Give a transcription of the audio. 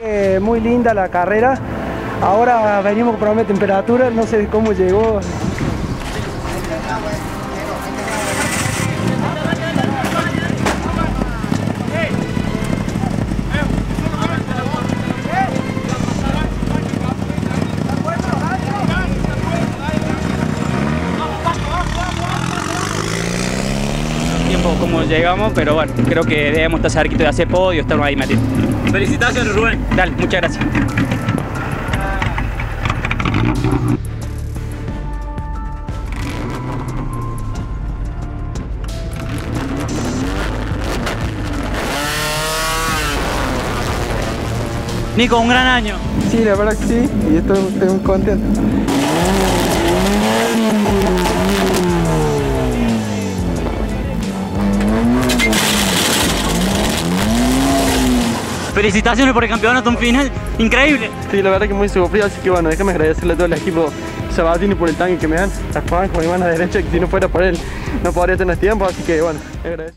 Eh, muy linda la carrera. Ahora venimos con problema de temperatura, no sé cómo llegó. tiempo como llegamos, pero bueno, creo que debemos estar cerquito de hacer podio, estar ahí metidos. Felicitaciones Rubén. Dale, muchas gracias. Nico, un gran año. Sí, la verdad que sí, y estoy, estoy muy contento. Felicitaciones por el campeonato, un final increíble. Sí, la verdad que muy sufrido, así que bueno, déjame agradecerle a todo el equipo Sabatini por el tanque que me dan, a Juan mi mano derecha, que si no fuera por él no podría tener tiempo, así que bueno, agradezco.